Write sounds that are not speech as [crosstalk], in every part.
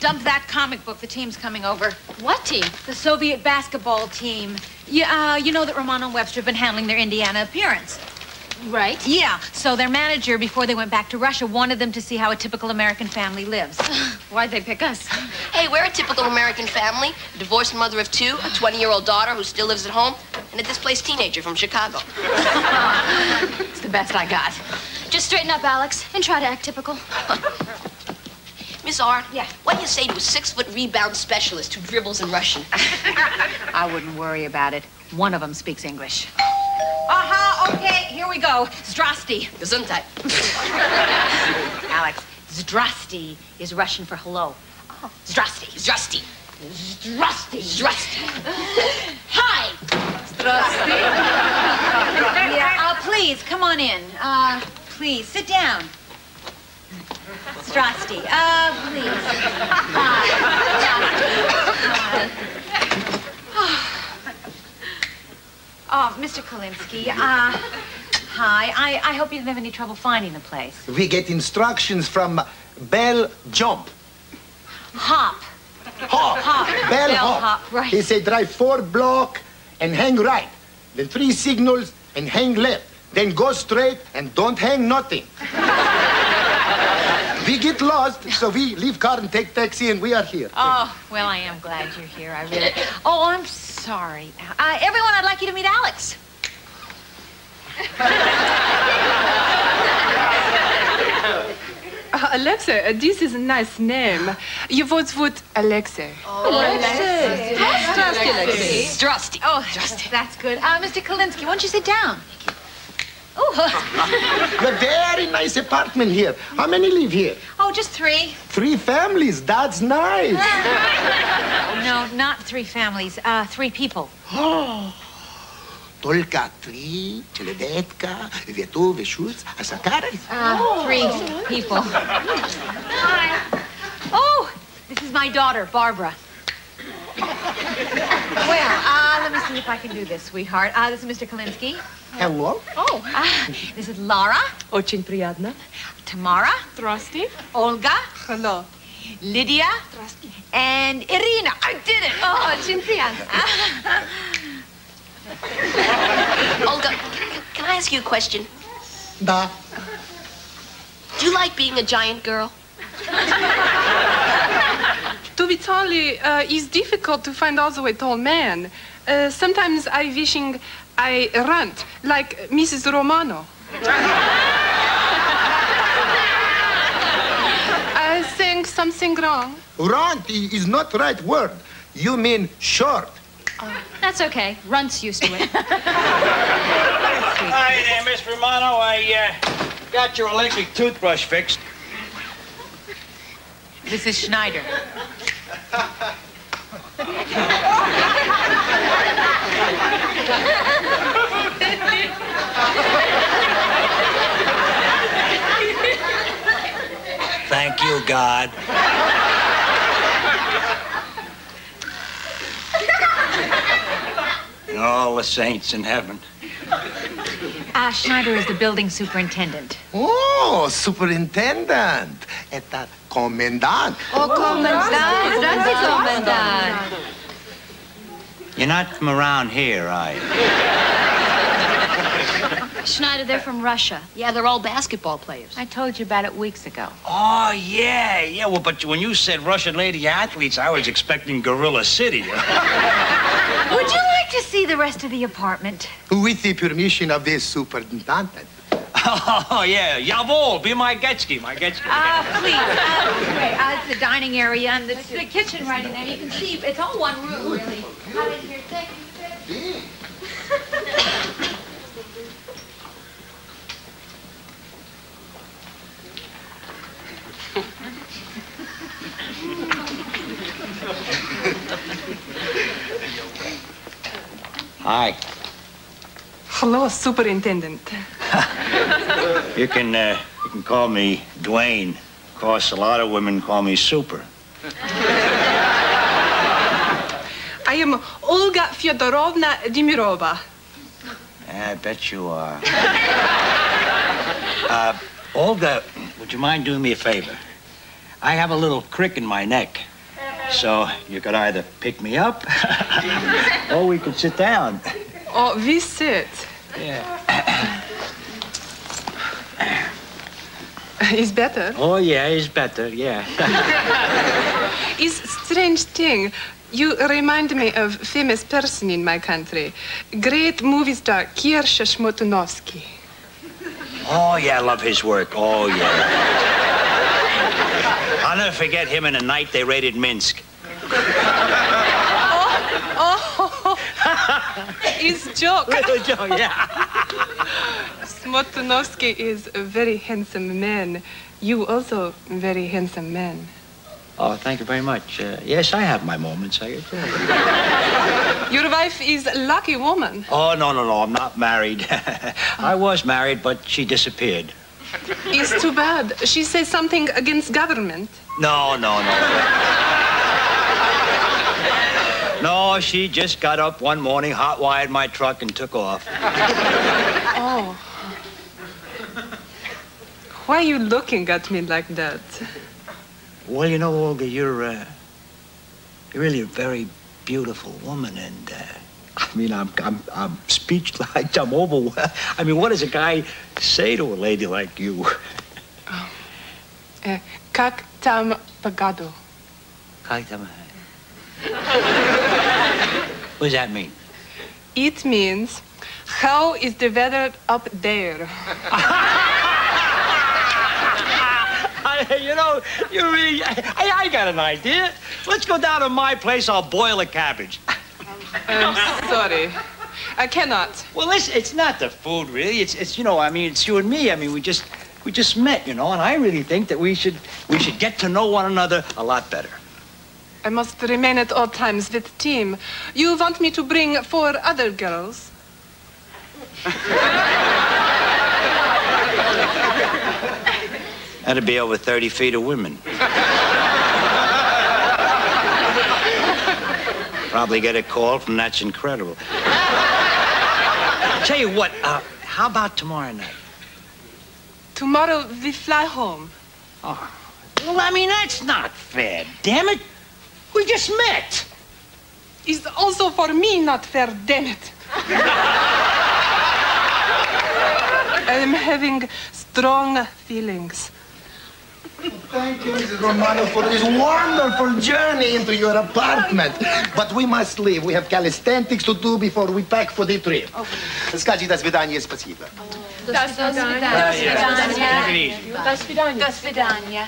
dump that comic book. The team's coming over. What team? The Soviet basketball team. Yeah, uh, you know that Romano and Webster have been handling their Indiana appearance. Right. Yeah, so their manager, before they went back to Russia, wanted them to see how a typical American family lives. [sighs] Why'd they pick us? Hey, we're a typical American family. A divorced mother of two, a 20-year-old daughter who still lives at home, and a displaced teenager from Chicago. [laughs] It's the best I got. Just straighten up, Alex, and try to act typical. [laughs] Miss R, Yeah. what do you say to a six-foot rebound specialist who dribbles in Russian? [laughs] I wouldn't worry about it. One of them speaks English. Aha, okay, here we go. Zdrasty. Gesundheit. [laughs] Alex, Zdrasti is Russian for hello. Zdrasti, Zdrasti, Zdrasti, Zdrasti. [laughs] Hi. Yeah, uh, please, come on in. Uh, please, sit down. Zdrasty. Uh, please. Hi. Hi. Oh, Mr. Kolinsky, uh, hi. I, I hope you didn't have any trouble finding the place. We get instructions from Bell Jump. Hop. Hop. Hop. Bell, Bell hop. hop, right. He said drive four block and hang right. Then three signals and hang left. Then go straight and don't hang nothing. We get lost, so we leave car and take taxi, and we are here. Oh, well, I am glad you're here. I really. Oh, I'm sorry. Uh, everyone, I'd like you to meet Alex. [laughs] Uh, Alexa, uh, this is a nice name. You vote with Alexa. Oh, Alexa. Drusty. Drusty. Oh, Drusty. That's good. Uh, Mr. Kalinsky, why don't you sit down? Oh, A [laughs] very nice apartment here. How many live here? oh, just three. Three families. That's nice. [laughs] No, not three families. Uh, three people. Только три человека, вету, вешут, а сакары. Uh, three people. Hi. Oh, this is my daughter, Barbara. [laughs] Well, uh, let me see if I can do this, sweetheart. Uh, this is Mr. Kalinsky. Hello. Oh, uh, this is Laura, Очень приятно. Tamara, Здрасте. Olga, Hello. Lydia, and Irina. I did it. Oh, очень приятно. Olga, can I ask you a question? Да. Do you like being a giant girl? To be totally, uh, it's difficult to find also a tall man. Uh, sometimes I wishing I run like Mrs. Romano. [laughs] I think something wrong. Run is not right word. You mean short. That's okay. Runt's used to it. [laughs] Hi there, Miss Romano. I uh, got your electric toothbrush fixed. This is Schneider. Thank you, God. and all the saints in heaven. Ah, Schneider is the building superintendent. Oh, superintendent. At that Commandant. Oh, Commandant. Grazie, Commandant. You're not from around here, are you? [laughs] Schneider, they're from Russia. Yeah, they're all basketball players. I told you about it weeks ago. Oh, yeah, yeah. Well, but when you said Russian lady athletes, I was expecting Gorilla City. [laughs] Would you like to see the rest of the apartment? With the permission of the superintendent oh, yeah. Jawohl, be my Getsky, my Getsky. Uh, please. Uh, okay, uh, it's the dining area and the, the kitchen right in there. You can see it's all one room, really. Come in here. Thank you. Hi. Hello, superintendent. You can, uh, you can call me Dwayne. Of course, a lot of women call me Super. [laughs] I am Olga Fyodorovna Dimirova. I bet you are. [laughs] uh, Olga, would you mind doing me a favor? I have a little crick in my neck. So you could either pick me up [laughs] or we could sit down. Oh, we sit. Yeah. [clears throat] [laughs] Is better. Oh, yeah, it's better, yeah. [laughs] Is strange thing. You remind me of famous person in my country. Great movie star Kirsche Schmotunovsky. Oh, yeah, I love his work. Oh, yeah. I'll never forget him in a night they raided Minsk. [laughs] Oh, oh. Is [laughs] joke. yeah. Smotunovsky is a very handsome man. You also very handsome man. Oh, thank you very much. Uh, yes, I have my moments. I guess. [laughs] Your wife is a lucky woman. Oh, no, no, no. I'm not married. [laughs] I was married, but she disappeared. It's too bad. She says something against government. No, no, no. No, she just got up one morning, hot wired my truck, and took off. Oh. Why are you looking at me like that? Well, you know, Olga, you're, uh, you're really a very beautiful woman, and, uh, I mean, I'm, I'm, I'm speechless. [laughs] I'm overwhelmed. I mean, what does a guy say to a lady like you? Uh, как там pagado? What does that mean? It means, how is the weather up there? [laughs] I, you know, you really, I, I got an idea. Let's go down to my place. I'll boil a cabbage. I'm sorry. I cannot. Well, it's, it's not the food, really. It's, it's, you know, I mean, it's you and me. I mean, we just, we just met, you know, and I really think that we should, we should get to know one another a lot better. I must remain at all times with team. You want me to bring four other girls? That'd be over 30 feet of women. Probably get a call from That's Incredible. Tell you what, uh, how about tomorrow night? Tomorrow we fly home. Oh. Well, I mean, that's not fair, damn it. We just met. It's also for me not fair, damn it. I'm having strong feelings. Thank you, Mrs. Romano, for this wonderful journey into your apartment. But we must leave. We have calisthenics to do before we pack for the trip. Скажи до свидания, спасибо. До свидания. До свидания. До свидания.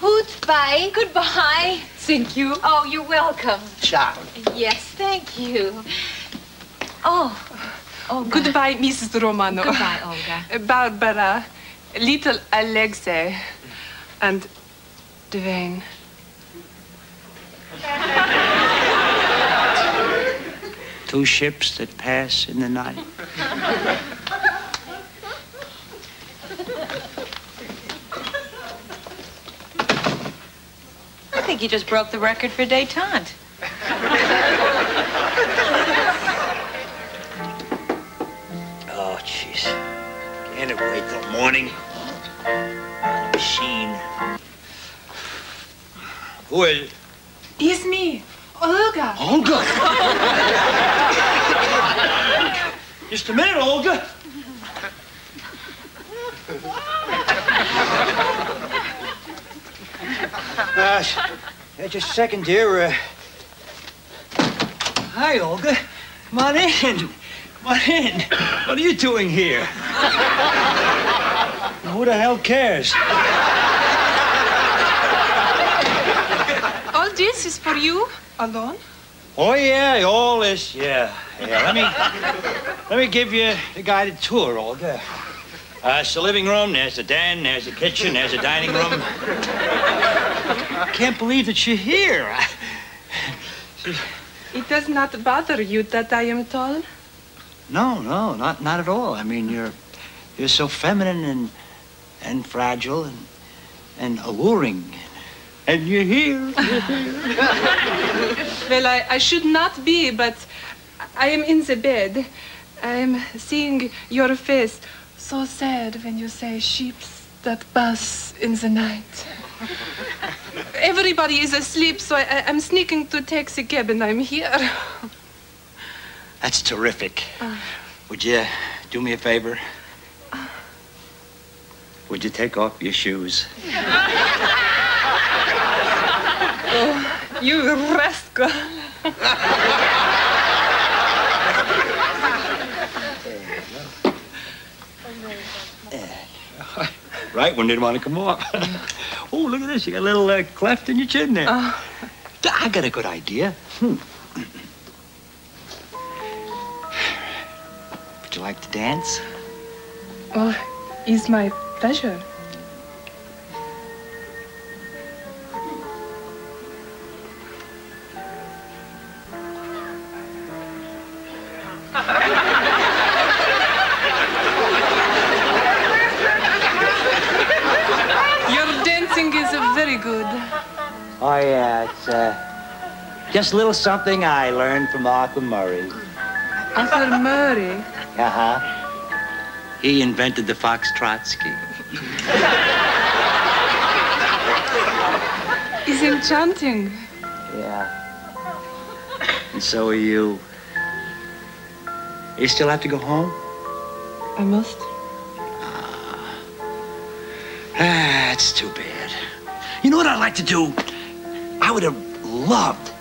Goodbye. Goodbye. Thank you. Oh, you're welcome. Ciao. Yes, thank you. Oh. Oh, Goodbye, Mrs. Romano. Goodbye, Olga. [laughs] Barbara, little Alexei, and Dwayne. Two ships that pass in the night. [laughs] think you just broke the record for detente. Oh, jeez. Can't it wait till morning? The machine. Who is it? It's me, Olga. Olga! [laughs] Just a minute, Olga. Uh, yeah, just a second, dear. Uh, hi, Olga. Come on in. Come on in. What are you doing here? Who the hell cares? All this is for you alone? Oh yeah, all this, yeah, yeah. Let me let me give you the guided tour, Olga. Uh, it's the living room. There's the den. There's the kitchen. There's the dining room. I can't believe that you're here. It does not bother you that I am tall? No, no, not not at all. I mean, you're you're so feminine and and fragile and and alluring, and you're here. You're here. [laughs] Well, I, I should not be, but I am in the bed. I am seeing your face. So sad when you say ships that pass in the night. [laughs] Everybody is asleep, so I, I'm sneaking to taxi cab and I'm here. That's terrific. Ah. Would you do me a favor? Would you take off your shoes? [laughs] oh, You rascal. [laughs] Right one didn't want to come off. Oh, look at this. You got a little uh, cleft in your chin there. I got a good idea. Hmm. Would you like to dance? Well, it's my pleasure. It's uh, just a little something I learned from Arthur Murray. Arthur Murray. Uh huh. He invented the foxtrot ski. is enchanting. Yeah. And so are you. You still have to go home? I must. Ah, [sighs] that's too bad. You know what I'd like to do? I would have loved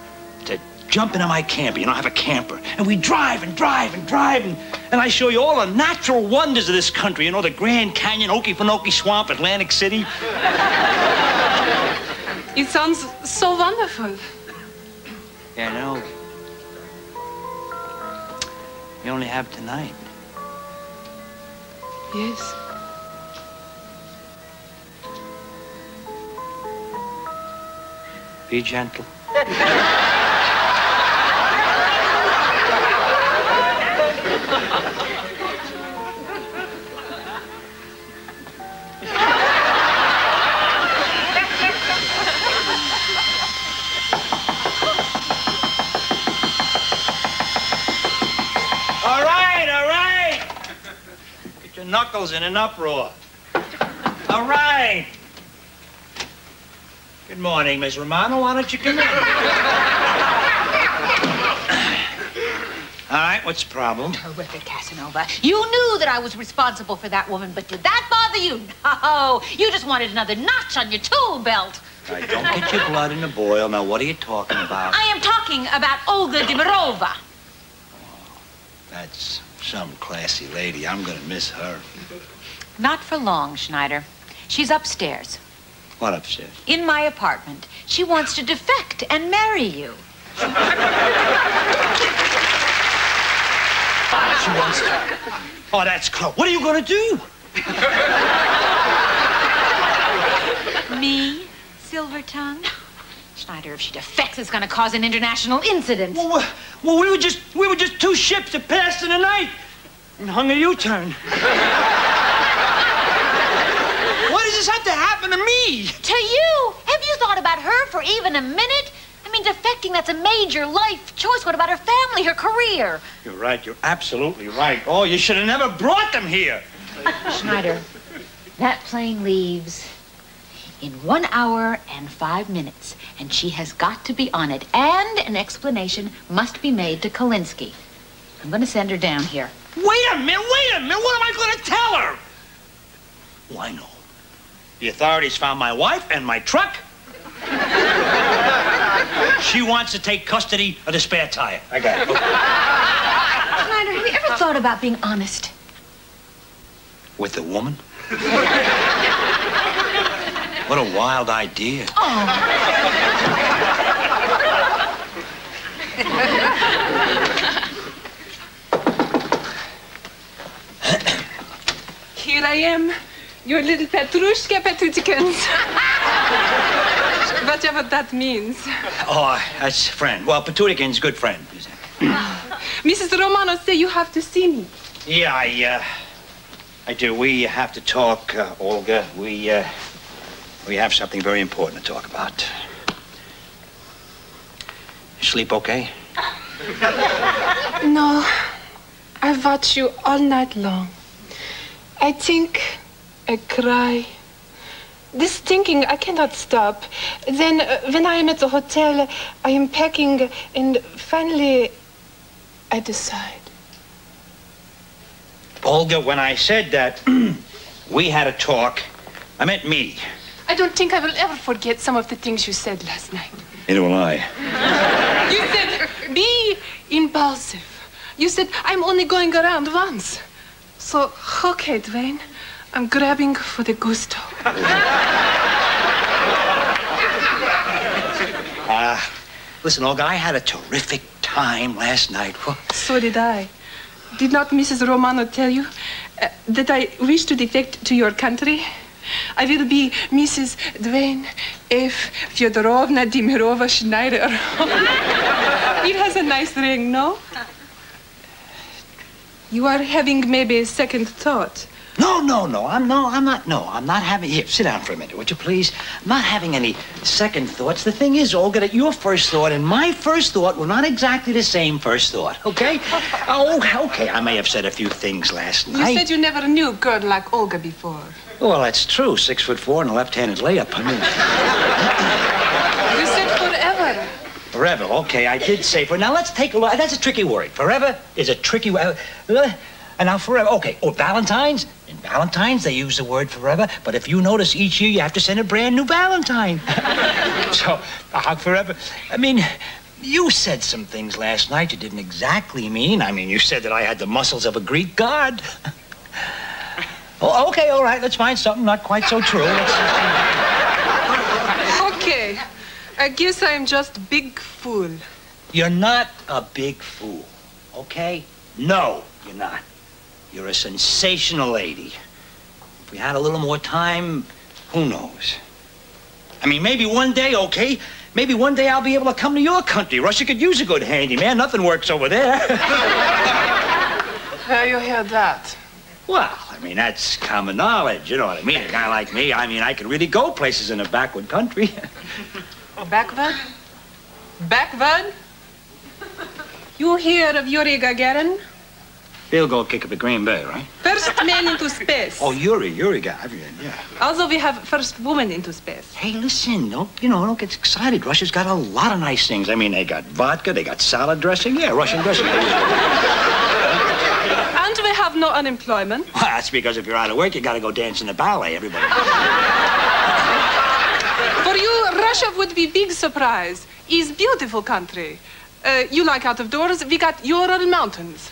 to jump into my camper. You know, I have a camper. And we drive and drive and drive, and, and I show you all the natural wonders of this country. You know, the Grand Canyon, Okefenokee Swamp, Atlantic City. It sounds so wonderful. Yeah, I know. You only have tonight. Yes. Be gentle. All right, all right. Get your knuckles in an uproar. All right. Good morning, Miss Romano. Why don't you come in? All right, what's the problem? Terrific, Casanova. You knew that I was responsible for that woman, but did that bother you? [laughs] No. You just wanted another notch on your tool belt. All right, don't get your blood in a boil. Now, what are you talking about? I am talking about Olga Dimirova. That's some classy lady. I'm gonna miss her. Not for long, Schneider. She's upstairs, What upset? in my apartment. She wants to defect and marry you. She wants to. Oh, that's close. What are you gonna do? Me, Silver Tongue? Schneider, if she defects, it's going to cause an international incident. Well, well, well, we were just we were just two ships that passed in the night and hung a U-turn. Why does this have to happen to me? To you? Have you thought about her for even a minute? I mean, defecting, that's a major life choice. What about her family, her career? You're right. You're absolutely right. Oh, you should have never brought them here. [laughs] Schneider, that plane leaves in one hour and five minutes, and she has got to be on it. And an explanation must be made to Kolinsky. I'm going to send her down here. Wait a minute. Wait a minute. What am I going to tell her? Oh, I know. The authorities found my wife and my truck. she wants to take custody of the spare tire. I got it. Schneider, have you ever thought about being honest? With a woman? What a wild idea. Here I am, your little Petrushka Petrutskins. [laughs] Whatever that means. Oh, that's friend. Well, Petutikin's good friend. Mrs. [clears throat] Romano say you have to see me. Yeah, I, uh, I do. We have to talk, uh, Olga. We, uh, we have something very important to talk about. You sleep okay? No, I watch you all night long. I think, I cry. this thinking, I cannot stop. Then, uh, when I am at the hotel, I am packing, and finally, I decide. Olga, when I said that [clears throat] we had a talk, I meant me. I don't think I will ever forget some of the things you said last night. Neither will I. You said, be impulsive. You said, I'm only going around once. So, okay, Dwayne, I'm grabbing for the gusto. Uh, [laughs] listen, Olga, I had a terrific time last night. So did I. Did not Mrs. Romano tell you uh, that I wish to defect to your country? I will be Mrs. Dwayne F. Fyodorovna Dimirova Schneider. [laughs] it has a nice ring, no? You are having maybe a second thought. No, no, no. I'm no, I'm not. No, I'm not having. Here, sit down for a minute, would you please? I'm not having any second thoughts. The thing is, Olga, that your first thought and my first thought were not exactly the same first thought. Okay? [laughs] oh, okay. I may have said a few things last night. You said you never knew a girl like Olga before. Well, that's true. Six foot four and a left-handed layup. I mean, [laughs] You said forever. forever. Okay, I did say for. Now let's take a look. That's a tricky word. Forever is a tricky word. Uh, And now forever. Okay. Oh, Valentine's. In Valentine's, they use the word forever. But if you notice, each year you have to send a brand new Valentine. [laughs] so, uh, forever. I mean. You said some things last night you didn't exactly mean. I mean, you said that I had the muscles of a Greek god. [laughs] oh, okay, all right. Let's find something not quite so true. Let's- Okay. I guess I'm just a big fool. You're not a big fool, okay? No, you're not. You're a sensational lady. If we had a little more time, who knows? I mean, maybe one day, okay? Maybe one day I'll be able to come to your country. Russia could use a good handyman. Nothing works over there. How you hear that? well, I mean, that's common knowledge. You know what I mean? A guy like me, I mean, I could really go places in a backward country. Backward? Backward? You hear of Yuri Gagarin? Field goal kick up at Green Bay, right? First man into space. Oh, Yuri, Yuri Gagarin, yeah. Also, we have first woman into space. Hey, listen, don't, you know, don't get excited. Russia's got a lot of nice things. I mean, they got vodka, they got salad dressing. Yeah, Russian dressing. well, And we have no unemployment. Well, [laughs] that's because if you're out of work, you gotta go dance in the ballet, everybody. For you, Russia would be big surprise. Is beautiful country. Uh, you like out of doors, we got Ural Mountains.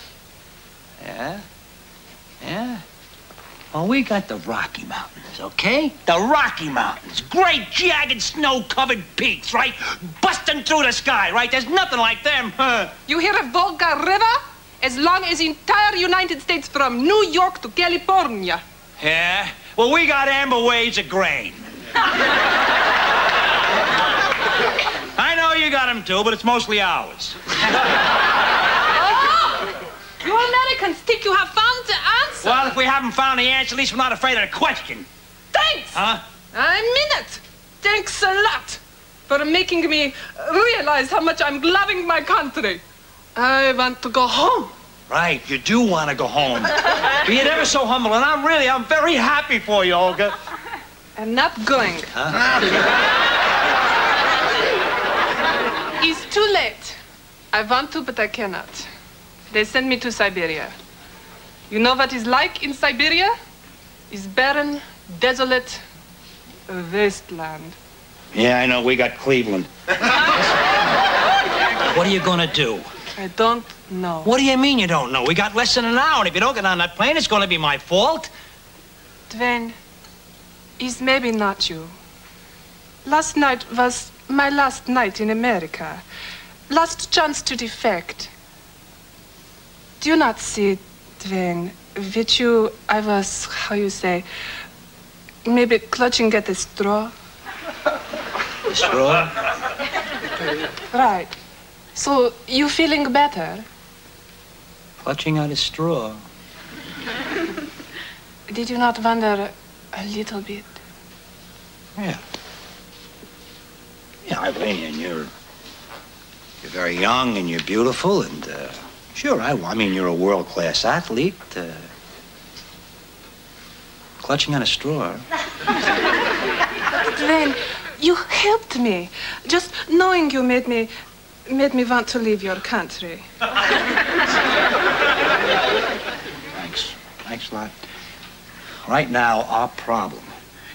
Yeah? Yeah? Well, we got the Rocky Mountains, okay? The Rocky Mountains. Great, jagged, snow-covered peaks, right? Busting through the sky, right? There's nothing like them, huh? [laughs] You hear of Volga River? As long as the entire United States from New York to California. Yeah? Well, we got amber waves of grain. [laughs] I know you got them too, but it's mostly ours. [laughs] You Americans think you have found the answer? Well, if we haven't found the answer, at least we're not afraid of the question. Thanks! Huh? I mean it. Thanks a lot for making me realize how much I'm loving my country. I want to go home. Right, you do want to go home. [laughs] Be it ever so humble, and I'm really, I'm very happy for you, Olga. I'm not going. Huh? it's too late. I want to, but I cannot. They sent me to Siberia. You know what it's like in Siberia? It's barren, desolate, a wasteland. Yeah, I know, we got Cleveland. [laughs] what are you gonna do? I don't know. What do you mean you don't know? We got less than an hour, and if you don't get on that plane, it's gonna be my fault. Dwayne, it's maybe not you. Last night was my last night in America. Last chance to defect. Do you not see, Dwayne, with you, I was, how you say, maybe clutching at a straw? Straw? Right. So, you feeling better? Clutching at a straw. Did you not wonder a little bit? Yeah. Yeah, Eileen, you're you're very young and you're beautiful and uh, sure, I, will. I mean you're a world class athlete. Uh, clutching on a straw. [laughs] Then you helped me. Just knowing you made me made me want to leave your country. Thanks. Thanks a lot. Right now, our problem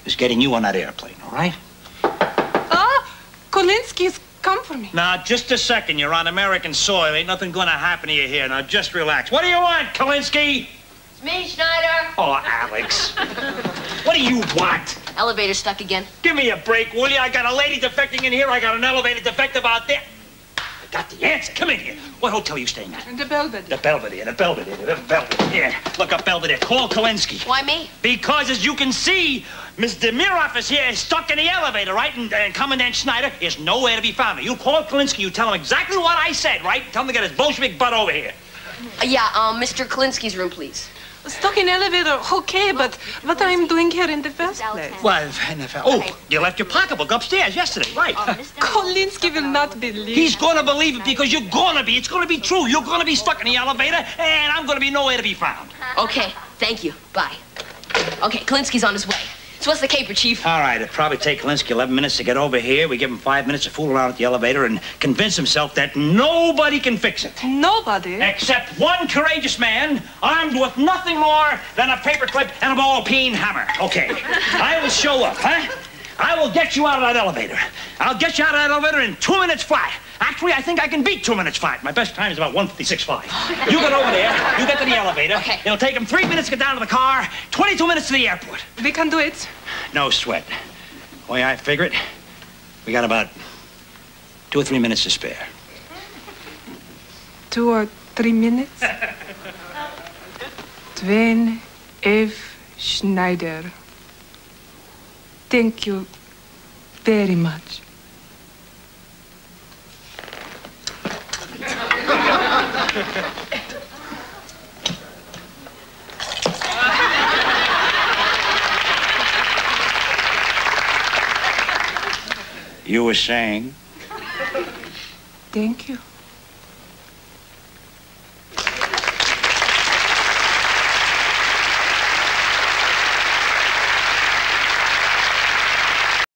is getting you on that airplane, all right? Ah, Kolinsky's come for me. Now, just a second. You're on American soil. Ain't nothing gonna happen to you here. Now, just relax. What do you want, Kalinsky? It's me, Schneider. Oh, Alex. [laughs] what do you want? Elevator stuck again. Give me a break, will you? I got a lady defecting in here. I got an elevator defective out there. I got the answer. Come in here. What hotel are you staying at? In the Belvedere. The Belvedere, the Belvedere, the Belvedere. Yeah, look up Belvedere. Call Kalinsky. Why me? Because, as you can see, Miss Demiroff is here, stuck in the elevator, right? And, and Commandant Schneider is nowhere to be found. You call Kalinsky, you tell him exactly what I said, right? Tell him to get his Bolshevik butt over here. Uh, yeah, um, Mr. Kalinsky's room, please. Stuck in elevator, okay, but what I'm doing here in the first place? Well, oh, you left your pocketbook upstairs yesterday, right? Oh, Kolinsky will not believe. He's gonna believe it because you're gonna be. It's gonna be true. You're gonna be stuck in the elevator, and I'm gonna be nowhere to be found. Okay, thank you. Bye. Okay, Kolinsky's on his way. So what's the caper, Chief? All right, it'll probably take Kalinsky 11 minutes to get over here. We give him five minutes to fool around at the elevator and convince himself that nobody can fix it. Nobody. Except one courageous man armed with nothing more than a paperclip and a ball peen hammer. Okay, [laughs] I will show up, huh? I will get you out of that elevator. I'll get you out of that elevator in two minutes flat. Actually, I think I can beat two minutes flat. My best time is about 156.5. You get over there, you get to the elevator. Okay. It'll take him three minutes to get down to the car, 22 minutes to the airport. We can do it. No sweat. The way I figure it, we got about two or three minutes to spare. Two or three minutes. [laughs] Dwayne F. Schneider. Thank you very much. You were saying? Thank you.